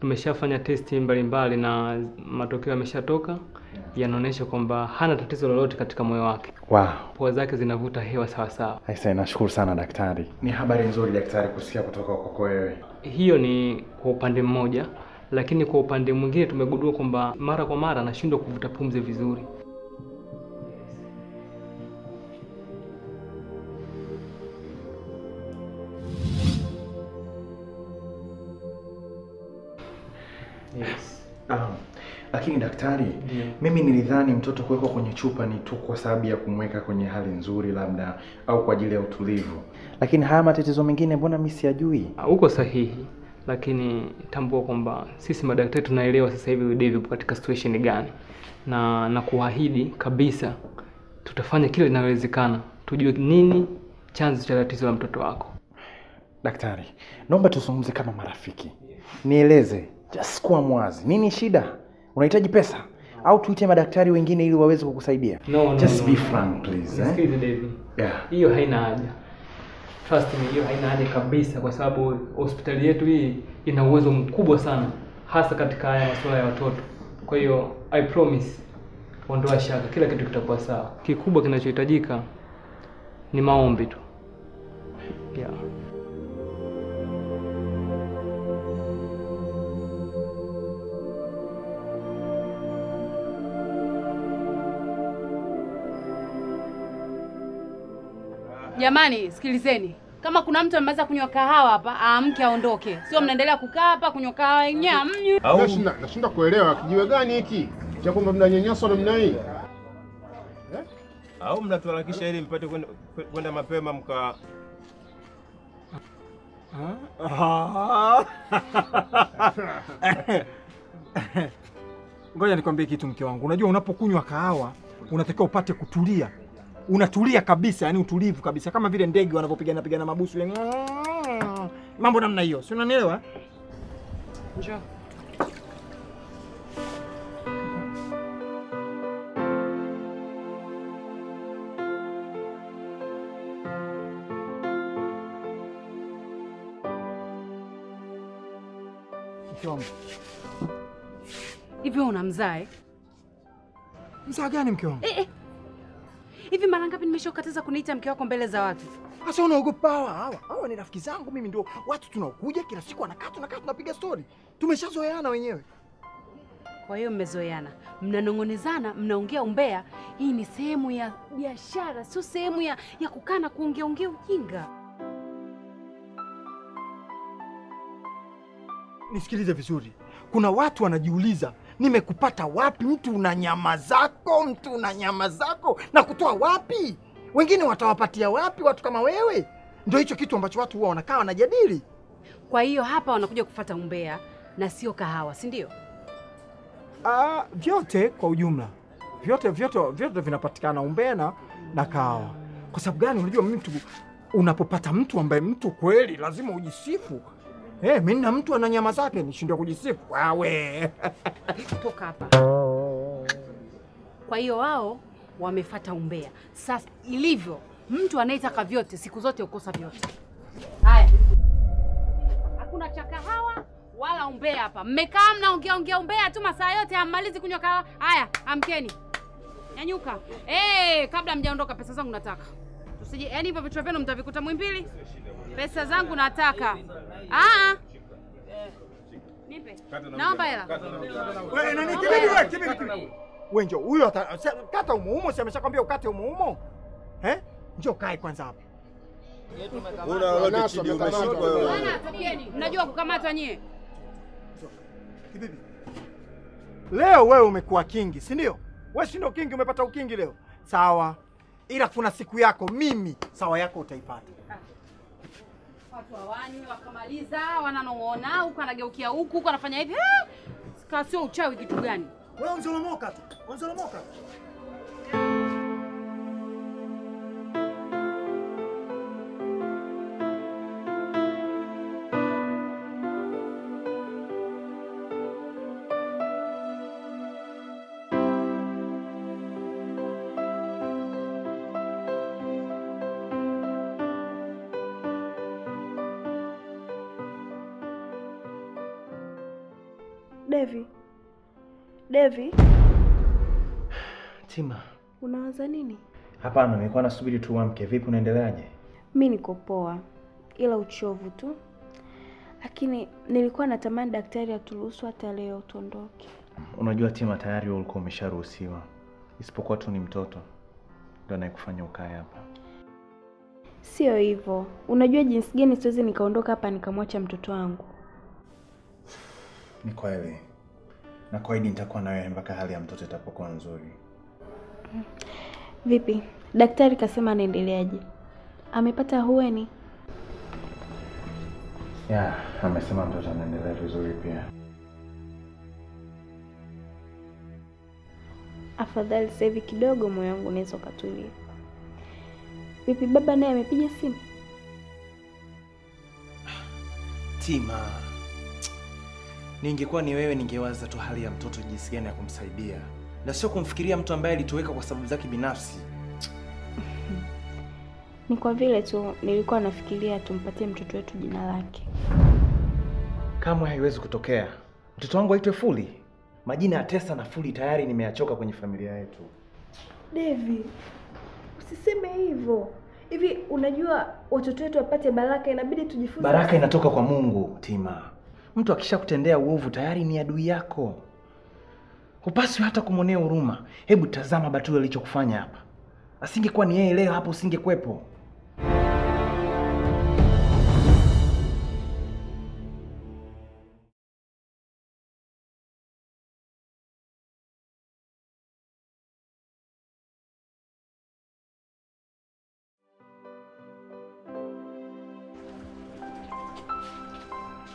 Tumeshafanya testi mbalimbali na matokeo yameshatoka, yanaonyesha kwamba hana tatizo lolote katika moyo wake. Wow. Pua zake zinavuta hewa sawasawa. Aisee, nashukuru sana daktari. Ni habari nzuri daktari kusikia kutoka kwako wewe. Hiyo ni kwa upande mmoja, lakini kwa upande mwingine tumegundua kwamba mara kwa mara anashindwa kuvuta pumzi vizuri. Daktari, yeah. mimi nilidhani mtoto kuwekwa kwenye chupa ni tu kwa sababu ya kumweka kwenye hali nzuri labda au kwa ajili ya utulivu, lakini haya matatizo mengine mbona mimi siyajui? Ah, Uko sahihi, lakini tambua kwamba sisi madaktari tunaelewa sasa hivi yupo katika situation gani, na na kuahidi kabisa tutafanya kile linalowezekana tujue nini chanzo cha tatizo la mtoto wako. Daktari, naomba tuzungumze kama marafiki, nieleze, just kuwa mwazi, nini shida? Unahitaji pesa au tuite madaktari wengine ili waweze kukusaidia? No, no, just no, be no. frank please. Eh? David, Yeah. hiyo haina haja. Trust me, hiyo haina haja kabisa, kwa sababu hospitali yetu hii ina uwezo mkubwa sana, hasa katika haya masuala ya watoto. Kwa hiyo I promise, ondoa shaka, kila kitu kitakuwa sawa. Kikubwa kinachohitajika ni maombi tu, yeah. Jamani, sikilizeni. Kama kuna mtu ameweza kunywa kahawa hapa, aamke aondoke. Sio mnaendelea kukaa hapa kunywa kahawa yenyewe amnywi. Nashinda nashinda kuelewa kijiwe gani hiki cha kwamba mnanyanyaswa namna hii. au mnatuharakisha ili mpate kwenda kwenda mapema mka Ngoja nikwambie kitu mke wangu. Unajua unapokunywa kahawa unatakiwa upate kutulia. Unatulia kabisa, yani utulivu kabisa kama vile ndege wanavyopigana pigana mabusu. ya Mambo namna hiyo. Si unanielewa? Njoo. Hivyo una mzae? unamzaa eh? Mzaa gani mke wangu? Eh, eh. Hivi mara ngapi nimeshakatiza kuniita mke wako mbele za watu? Sasa unaogopa hawa? Hawa hawa ni rafiki zangu mimi, ndio watu tunaokuja kila siku, wanakaa tunakaa tunapiga stori, tumeshazoeana wenyewe. Kwa hiyo mmezoeana, mnanong'onezana, mnaongea umbea. Hii ni sehemu ya biashara, sio sehemu ya, ya kukaa na kuongea ongea ujinga. Nisikilize vizuri, kuna watu wanajiuliza nimekupata wapi? Mtu una nyama zako, mtu una nyama zako, na kutoa wapi? Wengine watawapatia wapi watu kama wewe? Ndio hicho kitu ambacho watu huwa wanakaa wanajadili. Kwa hiyo hapa wanakuja kufata umbea na sio kahawa, si ndio? Ah, vyote kwa ujumla, vyote vyote vyote vinapatikana umbea na na kahawa. Kwa sababu gani? Unajua mtu unapopata mtu ambaye mtu kweli, lazima ujisifu. Eh, mimi na mtu ana nyama zake nishindwe kujisifu? Wawe Toka hapa. Kwa hiyo wao wamefata umbea. Sasa ilivyo, mtu anayetaka vyote siku zote ukosa vyote. Haya, hakuna cha kahawa wala umbea hapa. Mmekaa mnaongea ongea umbea tu masaa yote, hammalizi kunywa kahawa. Haya, amkeni, nyanyuka. Eh, kabla mjaondoka, pesa zangu nataka. Tusije, yani hivyo vichwa vyenu mtavikuta Mwimbili. Pesa zangu nataka. Ah, nipe. Naomba hela. Wewe nani kibibi wewe kibibi kibibi. Wewe njoo huyo kata umo umo, si ameshakwambia ukate umo umo? Eh? Njoo kae kwanza hapa. una lolote chini umeshikwa wewe. Mnajua kukamata nyie. Kibibi. Leo wewe umekuwa kingi, si ndio? Wewe si ndio kingi, umepata ukingi leo. Sawa. Ila kuna siku yako mimi sawa yako utaipata. Watu hawanywi wakamaliza, wananong'ona huku, anageukia huku huku, anafanya hivi. Kaa sio uchawi kitu gani? Wewe unzolomoka tu. Unzolomoka. Devi, Devi, Tima, unawaza nini? hapana, nilikuwa nasubiri tu uamke. Vipi, unaendeleaje? Mi niko poa, ila uchovu tu, lakini nilikuwa natamani daktari aturuhusu hata leo tuondoke. Unajua Tima, tayari wewe ulikuwa umesharuhusiwa, isipokuwa tu ni mtoto ndio anayekufanya ukae hapa. Sio hivyo, unajua jinsi gani siwezi nikaondoka hapa nikamwacha mtoto wangu. Ni kweli, na kwaidi nitakuwa na wewe mpaka hali ya mtoto itapokuwa nzuri. Vipi, daktari kasema anaendeleaje? Amepata hueni? Ya, amesema mtoto anaendelea vizuri pia. Afadhali sasa hivi kidogo moyo wangu unaweza ukatulia. Vipi, baba naye amepiga simu? Tima, ningekuwa ni wewe, ningewaza tu hali ya mtoto, jinsi gani ya kumsaidia, na sio kumfikiria mtu ambaye alitoweka kwa sababu zake binafsi. Ni kwa vile tu nilikuwa nafikiria tumpatie mtoto wetu jina lake. Kamwe haiwezi kutokea. Mtoto wangu aitwe Fuli. Majina ya Tesa na Fuli tayari nimeyachoka kwenye familia yetu. Devi, usiseme hivyo. Hivi unajua watoto wetu wapate baraka, inabidi tujifunze. Baraka inatoka kwa Mungu, Tima. Mtu akishakutendea uovu tayari ni adui yako, hupaswi hata kumwonea huruma. Hebu tazama Batuli alichokufanya hapa. Asingekuwa ni yeye leo hapo usingekuwepo.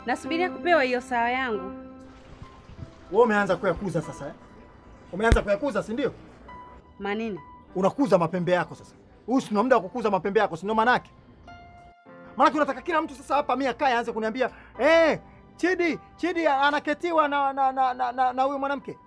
Nasubiria kupewa hiyo sawa yangu. Wewe umeanza kuyakuza sasa eh? Umeanza kuyakuza si ndio? Manini? Unakuza mapembe yako sasa. Huu si muda wa kukuza mapembe yako, si ndio manake? Maanake unataka kila mtu sasa hapa mimi akae aanze kuniambia, "Eh, hey, Chidi, Chidi anaketiwa na na na na, na, na huyu mwanamke."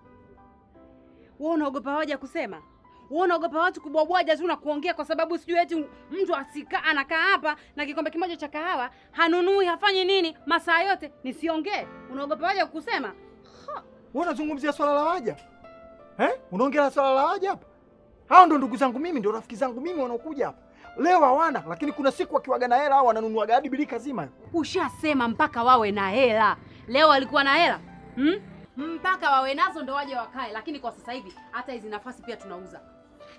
Wewe unaogopa hoja kusema? Wewe unaogopa watu kubwabwaja tu na kuongea kwa sababu sijui eti mtu asika anakaa hapa na kikombe kimoja cha kahawa, hanunui, hafanyi nini, masaa yote nisiongee. Unaogopa waja kusema? Wewe unazungumzia swala la waja? Eh? Unaongelea swala la waja hapa? Hao ndo ndugu zangu mimi, ndio rafiki zangu mimi wanaokuja hapa. Leo hawana, lakini kuna siku wakiwaga na hela hao wananunua hadi bilika zima. Ushasema mpaka wawe na hela. Leo walikuwa na hela hmm? Mpaka wawe nazo ndo waje wakae, lakini kwa sasa hivi hata hizi nafasi pia tunauza.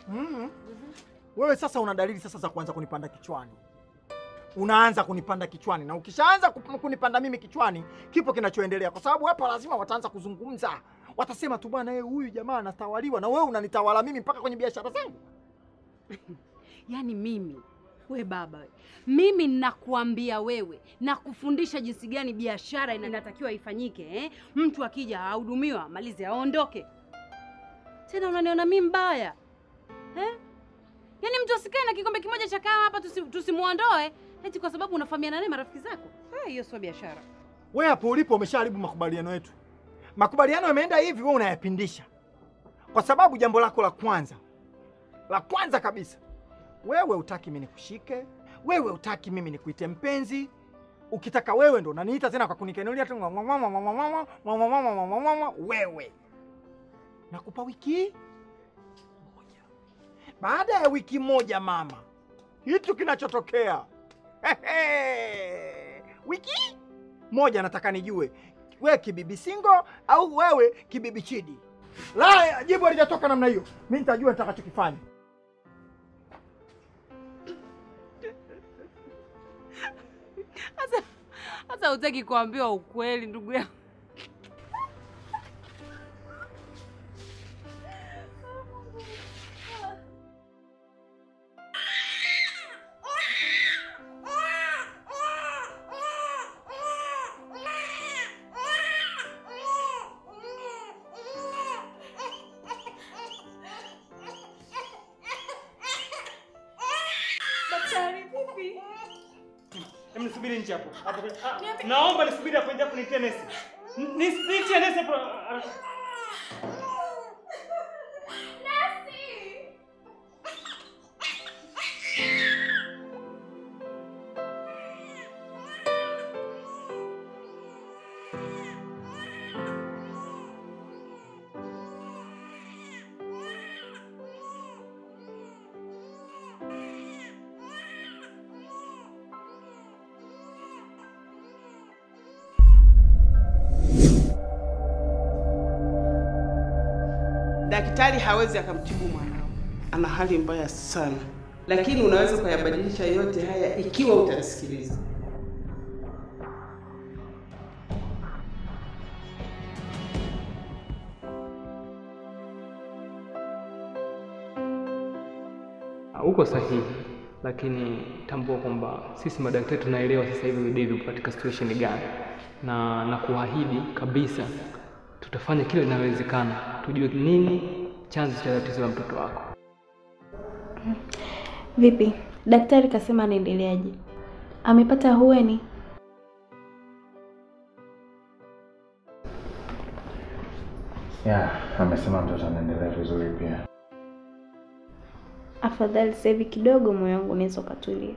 Mm. -hmm. Wewe sasa una dalili sasa za kuanza kunipanda kichwani. Unaanza kunipanda kichwani na ukishaanza kunipanda mimi kichwani, kipo kinachoendelea kwa sababu hapa lazima wataanza kuzungumza. Watasema tu bwana, yeye huyu jamaa anatawaliwa na wewe unanitawala mimi mpaka kwenye biashara zangu. Yaani mimi we baba. Mimi nakuambia wewe nakufundisha jinsi gani biashara inatakiwa ifanyike eh? Mtu akija ahudumiwa malizi aondoke. Tena unaniona mimi mbaya eh? Yaani mtu asikae na kikombe kimoja cha kahawa hapa tusi, tusimuondoe eti kwa sababu unafahamiana naye marafiki zako. Ah, hiyo sio biashara. Wewe hapo ulipo umeshaharibu makubaliano yetu. Makubaliano yameenda hivi, wewe unayapindisha, kwa sababu jambo lako la kwanza, la kwanza kabisa, wewe utaki mimi nikushike, wewe utaki mimi nikuite mpenzi. Ukitaka wewe ndo unaniita tena kwa kunikenulia tu wewe. Nakupa wiki Baada ya wiki moja, mama, hitu kinachotokea wiki moja nataka nijue wewe kibibi singo au wewe kibibi chidi. La, jibu alijatoka namna hiyo, mi nitajua nitakachokifanya. Sasa hutaki kuambiwa ukweli ndugu yangu. निश्चय से daktari hawezi akamtibu mwanao, ana hali mbaya sana, lakini unaweza ukayabadilisha yote haya ikiwa utanisikiliza. Ah, Uko sahihi, lakini tambua kwamba sisi madaktari tunaelewa sasa hivi David katika situation gani, na nakuahidi kabisa tutafanya kile linalowezekana tujue nini chanzo cha tatizo la mtoto wako. Vipi, daktari kasema anaendeleaje? Amepata hueni? Ya, amesema mtoto anaendelea vizuri pia. Afadhali sasa hivi kidogo moyo wangu unaweza ukatulia.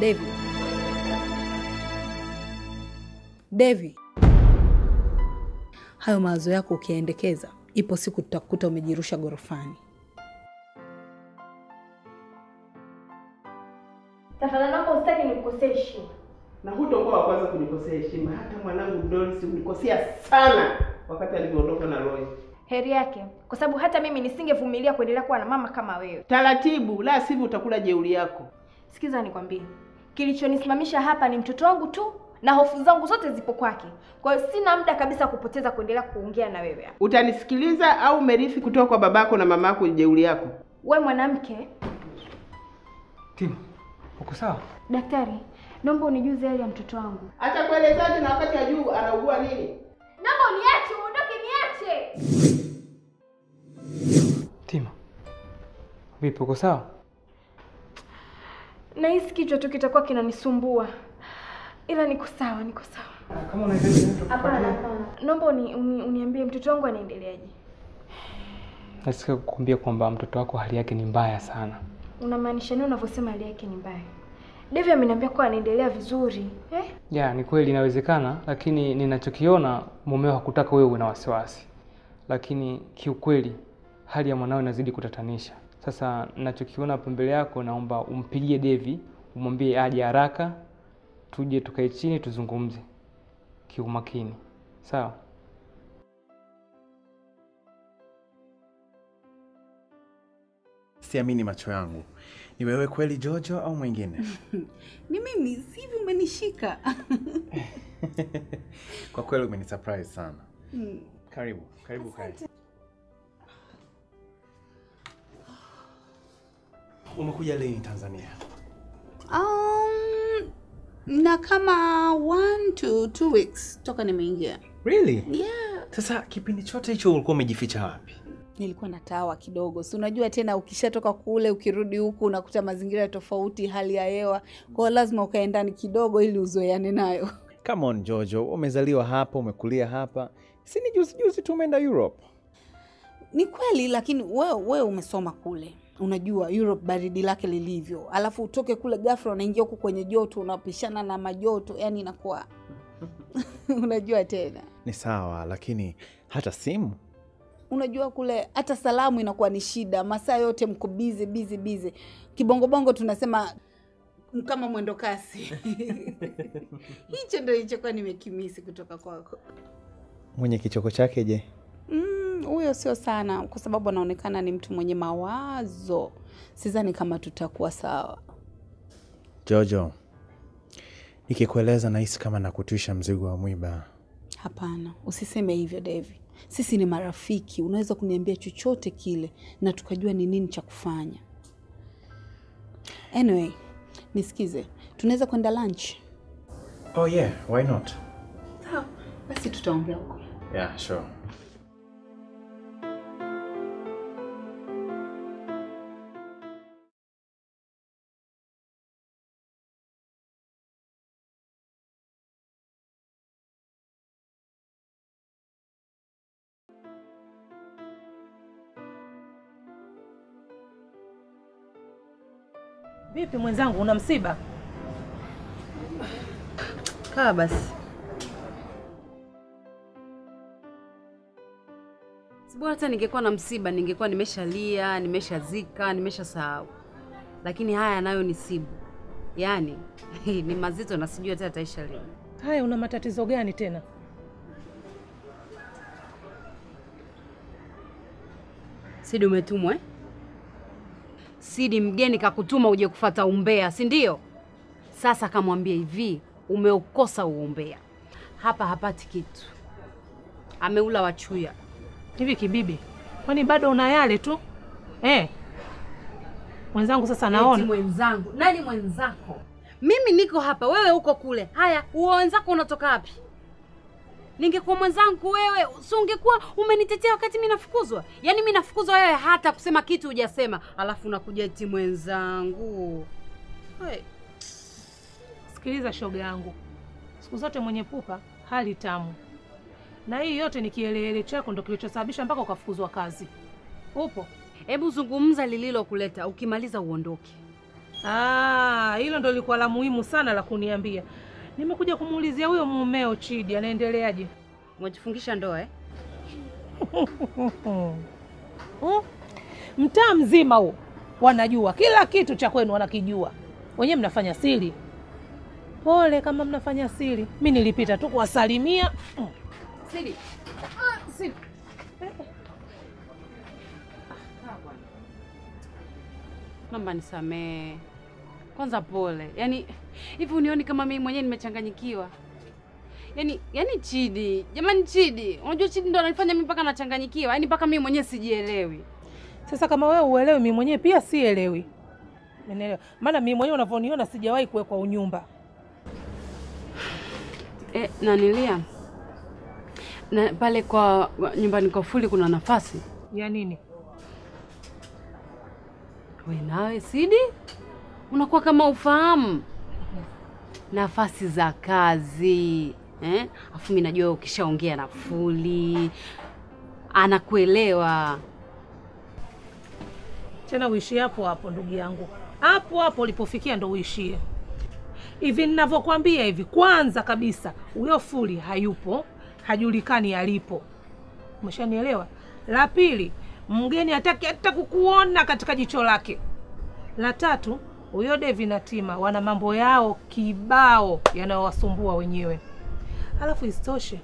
Devi, Devi, hayo mawazo yako ukiyaendekeza, ipo siku tutakuta umejirusha gorofani. Tafadhali naomba usitaki nikukosee heshima. Na hutokuwa wa kwanza kunikosea heshima. Hata mwanangu Doris ulikosea sana wakati alivyoondoka na Roy. Heri yake, kwa sababu hata mimi nisingevumilia kuendelea kuwa na mama kama wewe. Taratibu, la sivyo utakula jeuri yako. Sikiza nikwambie, kilichonisimamisha hapa ni mtoto wangu tu na hofu zangu zote zipo kwake. Kwa hiyo sina muda kabisa kupoteza kuendelea kuongea na wewe hapa. Utanisikiliza au umerithi kutoka kwa babako na mamako jeuri yako? We mwanamke, Tim, uko sawa? daktari, naomba unijuze hali ya mtoto wangu. Acha kuelezaje na wakati ajuu anaugua nini? Naomba uniache, uondoke, niache. Tim. vipi, uko sawa? Nahisi kichwa tu kitakuwa kinanisumbua, ila niko sawa, niko sawa. Kama unahitaji Hapana, hapana. Naomba uni, uni, uniambie mtoto wangu anaendeleaje? nasikia kukuambia kwamba mtoto wako hali yake ni mbaya sana. Unamaanisha nini unavyosema hali yake ni mbaya? Devi ameniambia kuwa anaendelea vizuri eh? Ya, ni kweli inawezekana, lakini ninachokiona mumeo hakutaka wewe uwe na wasiwasi, lakini kiukweli hali ya mwanao inazidi kutatanisha. Sasa nachokiona hapo mbele yako, naomba umpigie Devi, umwambie aje haraka, tuje tukae chini tuzungumze kiumakini, sawa? Siamini macho yangu. Ni wewe kweli Jojo au mwingine? Ni mimi, sivi umenishika. Kwa kweli umenisurprise sana. Mm. Karibu, karibu kae. Umekuja lini Tanzania? Um, na kama one to two weeks toka nimeingia. Really? Yeah. Sasa kipindi chote hicho ulikuwa umejificha wapi? Nilikuwa na tawa kidogo, si unajua tena, ukishatoka kule ukirudi huku unakuta mazingira tofauti, hali ya hewa, kwa hiyo lazima ukae ndani kidogo ili uzoeane nayo. Come on Jojo, umezaliwa hapa, umekulia hapa. Si ni juzi juzi tu umeenda Europe. Ni kweli, lakini wewe wewe umesoma kule, unajua Europe baridi lake lilivyo, alafu utoke kule ghafla unaingia huku kwenye joto, unapishana na majoto, yani inakuwa unajua tena, Ni sawa, lakini hata simu unajua kule hata salamu inakuwa ni shida, masaa yote mko bizi bizi bizi. Kibongobongo tunasema kama mwendo kasi hicho ndo ilichokuwa nimekimisi kutoka kwako. mwenye kichoko chake je? Mm, huyo sio sana, kwa sababu anaonekana ni mtu mwenye mawazo. Sidhani kama tutakuwa sawa. Jojo, nikikueleza nahisi kama nakutwisha mzigo wa mwiba. Hapana, usiseme hivyo Devi. Sisi ni marafiki, unaweza kuniambia chochote kile na tukajua ni nini cha kufanya. Anyway, nisikize, tunaweza kwenda lunch? Oh yeah, why not? Sawa, basi tutaongea huko. Yeah, sure. Vipi mwenzangu, una msiba? Kaa basi. Sibora hata ningekuwa na msiba ningekuwa nimeshalia, nimeshazika, nimeshasahau. Lakini haya nayo ni sibu, yaani ni mazito na sijui hata ataisha lini. Haya, una matatizo gani tena? Sidi umetumwa eh? Sidi, mgeni kakutuma uje kufata umbea, si ndio? Sasa kamwambia hivi, umeukosa uumbea. umbea, hapa hapati kitu, ameula wachuya. Hivi kibibi, kwani bado una yale tu eh? Mwenzangu sasa naona mwenzangu, nani mwenzako? Mimi niko hapa, wewe uko kule. Haya, uo wenzako unatoka wapi? Ningekuwa mwenzangu wewe, si ungekuwa umenitetea wakati mi nafukuzwa? Yaani mi nafukuzwa, wewe hata kusema kitu hujasema, alafu unakuja eti mwenzangu. Hey. Sikiliza shoga yangu, siku zote mwenye pupa hali tamu, na hii yote ni kielele chako ndo kilichosababisha mpaka ukafukuzwa kazi. Upo? Hebu zungumza lililokuleta, ukimaliza uondoke. Ah, hilo ndo lilikuwa la muhimu sana la kuniambia. Nimekuja kumuulizia huyo mumeo Chidi anaendeleaje. Umejifungisha ndoa eh? Hmm? Mtaa mzima huo wanajua kila kitu cha kwenu, wanakijua wenyewe. Mnafanya siri. Pole kama mnafanya siri, mi nilipita tu kuwasalimia. siri. Siri. Ah. Naomba nisamee. Kwanza pole. Yaani hivi unioni kama mimi mwenyewe nimechanganyikiwa? Yaani yaani Chidi, jamani Chidi, unajua Chidi ndo ananifanya mimi mpaka nachanganyikiwa. Yaani mpaka mimi mwenyewe sijielewi. Sasa kama wewe uelewi, mimi mwenyewe pia sielewi. Umeelewa? Maana mimi mwenyewe unavyoniona sijawahi kuwekwa unyumba. Eh, nanilia. Na pale kwa nyumbani kwa Fuli kuna nafasi. Ya nini? We nawe Sidi, unakuwa kama ufahamu nafasi za kazi eh? Afu mimi najua ukishaongea na Fuli anakuelewa. Tena uishie hapo hapo, ndugu yangu, hapo hapo ulipofikia ndo uishie. Hivi ninavyokwambia hivi, kwanza kabisa huyo Fuli hayupo, hajulikani alipo. Umeshanielewa? La pili, mgeni hataki hata kukuona katika jicho lake. La tatu, huyo Devi na Tima wana mambo yao kibao yanayowasumbua wenyewe. Alafu isitoshe,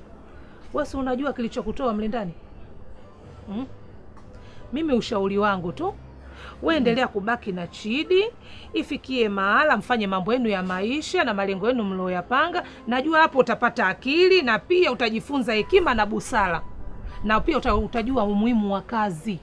wewe si unajua kilichokutoa mlindani hmm? Mimi ushauri wangu tu we endelea kubaki na Chidi, ifikie mahala mfanye mambo yenu ya maisha na malengo yenu mlioyapanga. Najua hapo utapata akili na pia utajifunza hekima na busara, na pia utajua umuhimu wa kazi.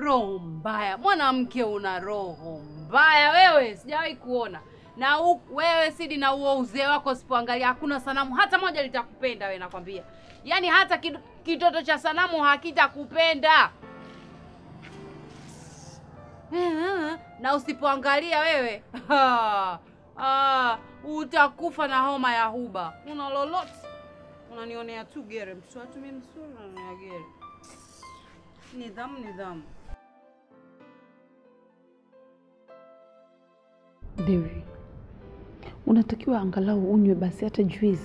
Roho mbaya, mwanamke, una roho mbaya wewe, sijawahi kuona. Na u, wewe Sidi, na huo uzee wako usipoangalia, hakuna sanamu hata moja litakupenda wewe, nakwambia. Yaani hata kitoto cha sanamu hakitakupenda. Na usipoangalia wewe ah, utakufa na homa ya huba. Una lolote unanionea tu gere, mtoto watu mimi unanionea gere. Nidhamu, nidhamu. Devi, unatakiwa angalau unywe basi hata juice.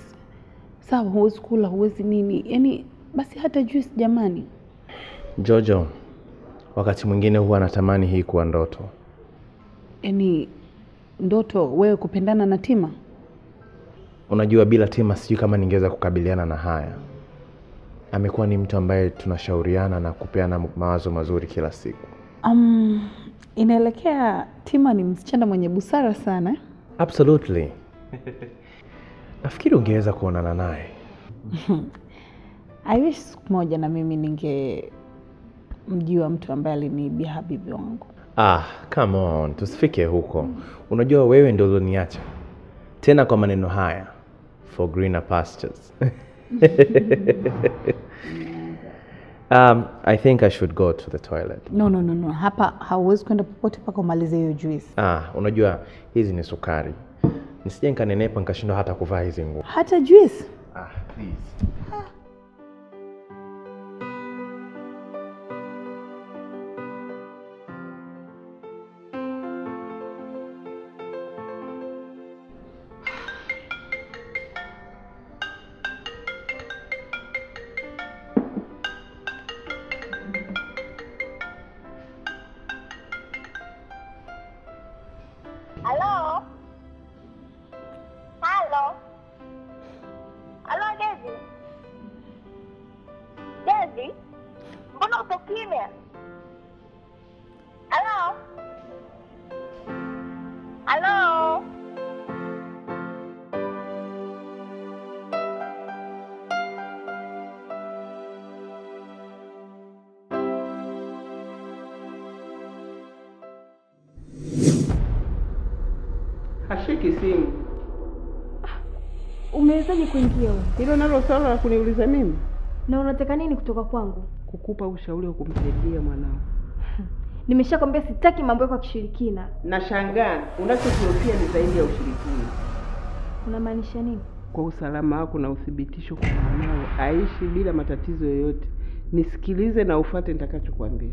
Sawa, huwezi kula, huwezi nini, yaani basi hata juice jamani. Jojo, wakati mwingine huwa natamani hii kuwa ndoto. Yaani ndoto wewe kupendana na Tima? Unajua, bila Tima sijui kama ningeweza kukabiliana na haya. Amekuwa ni mtu ambaye tunashauriana na kupeana mawazo mazuri kila siku. Um, inaelekea Tima ni msichana mwenye busara sana. Absolutely. Nafikiri ungeweza kuonana naye. I wish siku moja na mimi ningemjua mtu ambaye aliniibia habibi wangu. Ah, come on, tusifike huko. Mm. Unajua wewe ndio ulioniacha tena kwa maneno haya, for greener pastures. um, I think I should go to the toilet. No, no, no, no. Hapa hauwezi kwenda popote mpaka umalize hiyo juice. Ah, unajua hizi ni sukari, nisije nikanenepa nikashindwa hata kuvaa hizi nguo. Hata juice? Ah, please. Halo? Hashiki simu. Umewezaje kuingia wewe? Hilo nalo swala la kuniuliza mimi? Na unataka nini kutoka kwangu? Kukupa ushauri wa kumsaidia mwanao. Nimeshakwambia sitaki mambo yako ya kishirikina. Nashangaa unachokiofia ni zaidi ya ushirikina. Unamaanisha nini? Kwa usalama wako na uthibitisho kwa mwanao aishi bila matatizo yoyote, nisikilize na ufuate nitakachokwambia.